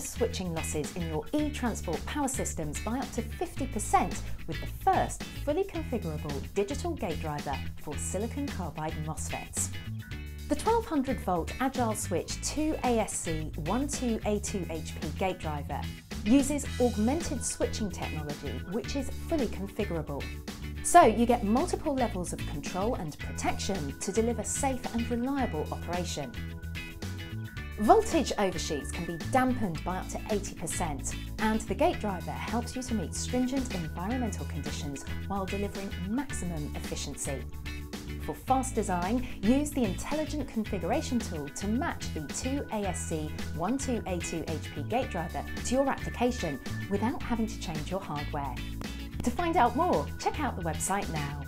switching losses in your e-transport power systems by up to 50% with the first fully configurable digital gate driver for silicon carbide MOSFETs. The 1200 volt AgileSwitch 2ASC 12A2HP gate driver uses augmented switching technology which is fully configurable. So you get multiple levels of control and protection to deliver safe and reliable operation. Voltage overshoots can be dampened by up to 80% and the gate driver helps you to meet stringent environmental conditions while delivering maximum efficiency. For fast design, use the Intelligent Configuration tool to match the 2ASC 12A2HP gate driver to your application without having to change your hardware. To find out more, check out the website now.